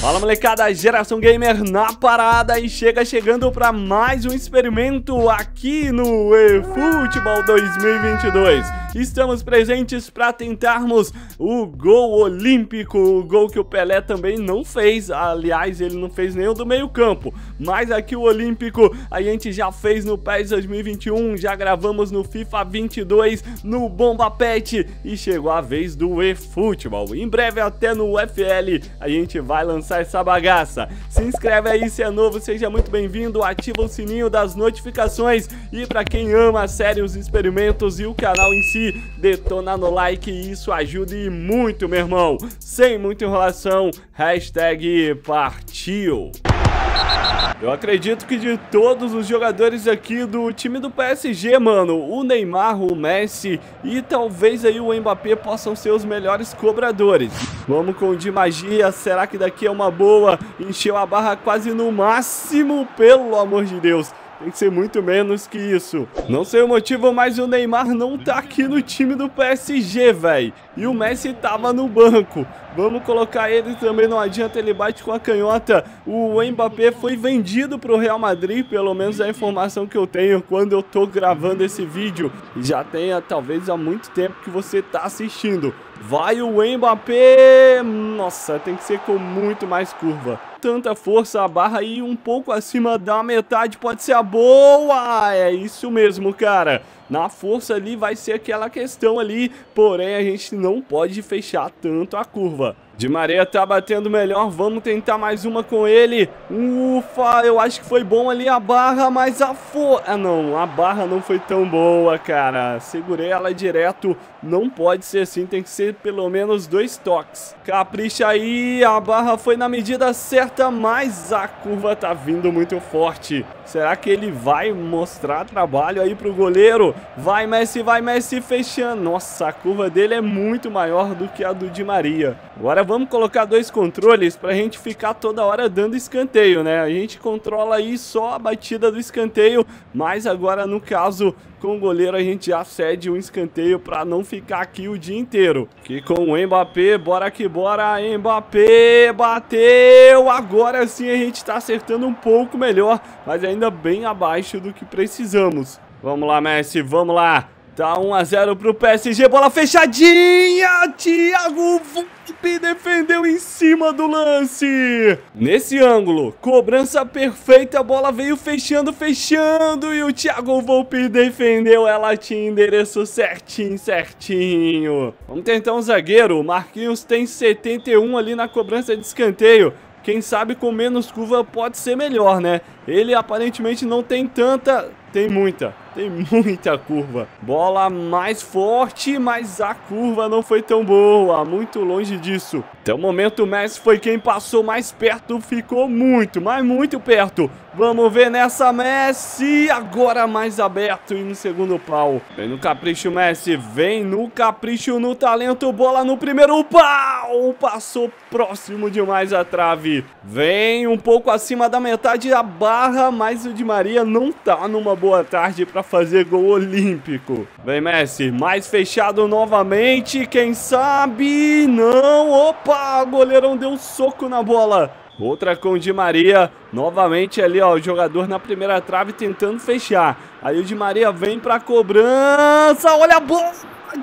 Fala molecada, Geração Gamer na parada e chega chegando para mais um experimento aqui no eFootball 2022. Estamos presentes para tentarmos o gol olímpico, o gol que o Pelé também não fez, aliás ele não fez nenhum do meio campo, mas aqui o olímpico a gente já fez no PES 2021, já gravamos no FIFA 22, no Bomba Pet e chegou a vez do eFootball. Em breve até no UFL a gente vai lançar essa bagaça. Se inscreve aí se é novo, seja muito bem-vindo, ativa o sininho das notificações e para quem ama a série, os experimentos e o canal em si, detona no like e isso ajude muito, meu irmão. Sem muita enrolação, hashtag partiu. Eu acredito que de todos os jogadores aqui do time do PSG, mano, o Neymar, o Messi e talvez aí o Mbappé possam ser os melhores cobradores. Vamos com o de magia, será que daqui é uma boa? Encheu a barra quase no máximo, pelo amor de Deus. Tem que ser muito menos que isso. Não sei o motivo, mas o Neymar não tá aqui no time do PSG, velho. E o Messi tava no banco. Vamos colocar ele também, não adianta, ele bate com a canhota. O Mbappé foi vendido pro Real Madrid, pelo menos é a informação que eu tenho quando eu tô gravando esse vídeo. E já tem, talvez, há muito tempo que você tá assistindo. Vai o Mbappé! Nossa, tem que ser com muito mais curva tanta força, a barra aí um pouco acima da metade pode ser a boa. É isso mesmo, cara. Na força ali vai ser aquela questão ali, porém a gente não pode fechar tanto a curva. De Maria tá batendo melhor, vamos tentar mais uma com ele. Ufa, eu acho que foi bom ali a barra, mas a for... Ah não, a barra não foi tão boa, cara. Segurei ela direto, não pode ser assim, tem que ser pelo menos dois toques. Capricha aí, a barra foi na medida certa, mas a curva tá vindo muito forte. Será que ele vai mostrar trabalho aí pro goleiro? Vai Messi, vai Messi fechando. Nossa, a curva dele é muito maior do que a do Di Maria. Agora vamos colocar dois controles pra gente ficar toda hora dando escanteio, né? A gente controla aí só a batida do escanteio, mas agora no caso com o goleiro a gente já cede um escanteio para não ficar aqui o dia inteiro. Aqui com o Mbappé, bora que bora, Mbappé, bateu! Agora sim a gente tá acertando um pouco melhor, mas ainda bem abaixo do que precisamos. Vamos lá, Messi, vamos lá. Tá 1 a 0 pro PSG, bola fechadinha, Thiago Volpe defendeu em cima do lance. Nesse ângulo, cobrança perfeita, a bola veio fechando, fechando e o Thiago Volpe defendeu, ela tinha endereço certinho, certinho. Vamos tentar um zagueiro, o Marquinhos tem 71 ali na cobrança de escanteio. Quem sabe com menos curva pode ser melhor, né? Ele aparentemente não tem tanta... Tem muita. Tem muita curva. Bola mais forte, mas a curva não foi tão boa. Muito longe disso. Até o momento o Messi foi quem passou mais perto. Ficou muito, mas muito perto. Vamos ver nessa Messi. Agora mais aberto e no segundo pau. Vem no capricho Messi. Vem no capricho, no talento. Bola no primeiro pau. Passou próximo demais a trave. Vem um pouco acima da metade da barra, mas o Di Maria não tá numa boa tarde para fazer gol olímpico. Vem Messi, mais fechado novamente, quem sabe? Não, opa, o goleirão deu um soco na bola. Outra com o Di Maria, novamente ali ó, o jogador na primeira trave tentando fechar. Aí o Di Maria vem pra cobrança, olha a bola!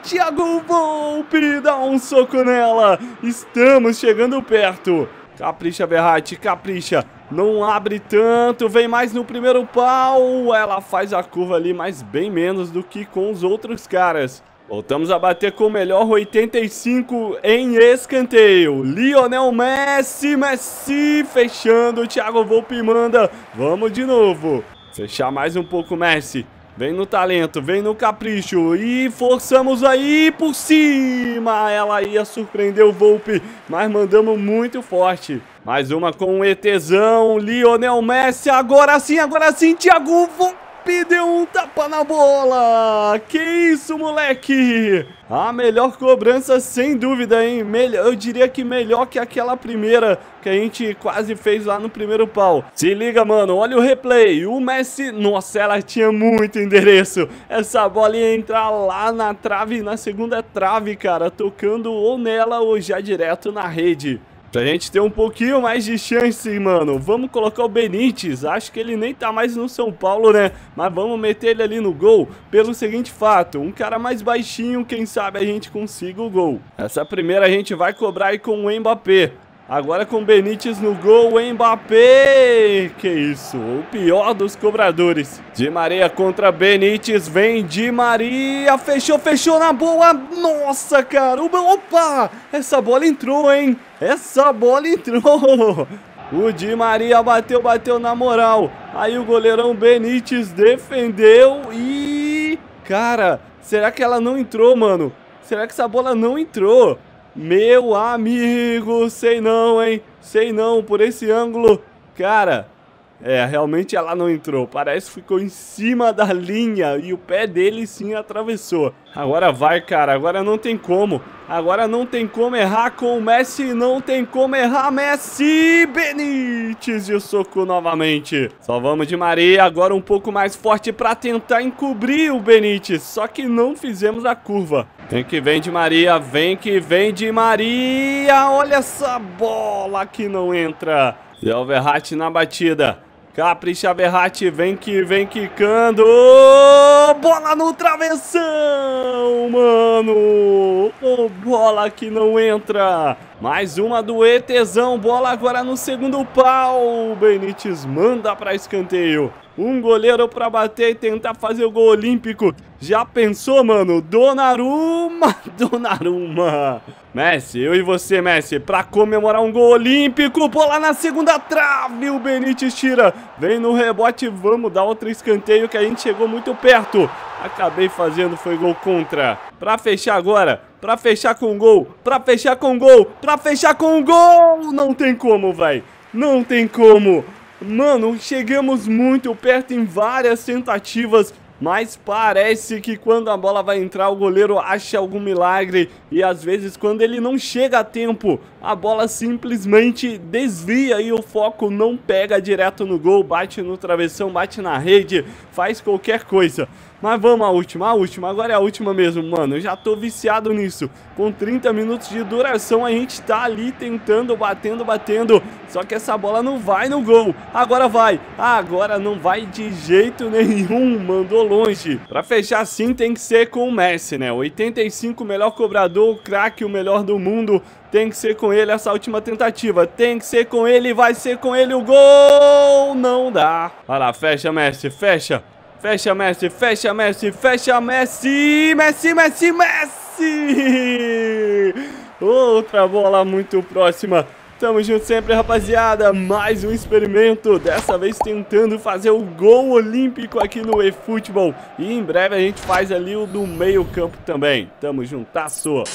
Thiago Volpe dá um soco nela. Estamos chegando perto. Capricha, Verratti, capricha. Não abre tanto, vem mais no primeiro pau. Ela faz a curva ali, mas bem menos do que com os outros caras. Voltamos a bater com o melhor 85 em escanteio. Lionel Messi, Messi fechando. Thiago Volpe manda. Vamos de novo. Fechar mais um pouco, Messi. Vem no talento, vem no capricho e forçamos aí por cima. Ela ia surpreender o Volpe, mas mandamos muito forte. Mais uma com o ETzão, Lionel Messi, agora sim, agora sim, Thiago Volpe deu um tapa na bola. Que isso, moleque? A melhor cobrança, sem dúvida, hein? Melhor, eu diria que melhor que aquela primeira que a gente quase fez lá no primeiro pau. Se liga, mano, olha o replay. O Messi, nossa, ela tinha muito endereço. Essa bola ia entrar lá na trave, na segunda trave, cara, tocando ou nela ou já direto na rede. Pra gente ter um pouquinho mais de chance, mano. Vamos colocar o Benítez. Acho que ele nem tá mais no São Paulo, né? Mas vamos meter ele ali no gol pelo seguinte fato. Um cara mais baixinho, quem sabe a gente consiga o gol. Essa primeira a gente vai cobrar aí com o Mbappé. Agora com Benítez no gol, Mbappé! Que isso, o pior dos cobradores. Di Maria contra Benítez, vem Di Maria, fechou, fechou na boa. Nossa, cara, opa! Essa bola entrou, hein? Essa bola entrou! O Di Maria bateu, bateu na moral. Aí o goleirão Benítez defendeu e... Cara, será que ela não entrou, mano? Será que essa bola não entrou? Meu amigo, sei não, hein? Sei não, por esse ângulo. Cara, é, realmente ela não entrou. Parece que ficou em cima da linha e o pé dele sim atravessou. Agora vai, cara. Agora não tem como. Agora não tem como errar com o Messi. Não tem como errar, Messi. Benítez e o soco novamente. Só vamos de Maria. Agora um pouco mais forte para tentar encobrir o Benítez. Só que não fizemos a curva. Vem que vem de Maria, vem que vem de Maria. Olha essa bola que não entra. Zé Verratti na batida. Capricha Verratti, vem que vem quicando. Bola no travessão, mano. Bola que não entra. Mais uma do ETzão. Bola agora no segundo pau. Benítez manda para escanteio. Um goleiro para bater e tentar fazer o gol olímpico. Já pensou, mano? Donnarumma, Donnarumma. Messi, eu e você, Messi, para comemorar um gol olímpico. Bola na segunda trave, o Benítez tira. Vem no rebote, vamos dar outro escanteio que a gente chegou muito perto. Acabei fazendo, foi gol contra. Para fechar agora, para fechar com gol, para fechar com gol, para fechar com gol. Não tem como, vai. Não tem como. Mano, chegamos muito perto em várias tentativas, mas parece que quando a bola vai entrar o goleiro acha algum milagre e às vezes quando ele não chega a tempo, a bola simplesmente desvia e o foco não pega direto no gol, bate no travessão, bate na rede, faz qualquer coisa. Mas vamos à última, a última, agora é a última mesmo, mano. Eu já tô viciado nisso. Com 30 minutos de duração, a gente tá ali tentando, batendo, batendo. Só que essa bola não vai no gol. Agora vai. Agora não vai de jeito nenhum. Mandou longe. Pra fechar assim tem que ser com o Messi, né? 85, melhor cobrador, craque, o melhor do mundo. Tem que ser com ele essa última tentativa. Tem que ser com ele, vai ser com ele o gol. Não dá. Olha lá, fecha, Messi, fecha. Fecha Messi, fecha Messi, fecha Messi, Messi, Messi, Messi! Outra bola muito próxima. Tamo junto sempre, rapaziada. Mais um experimento. Dessa vez tentando fazer o gol olímpico aqui no eFootball. E em breve a gente faz ali o do meio campo também. Tamo juntasso.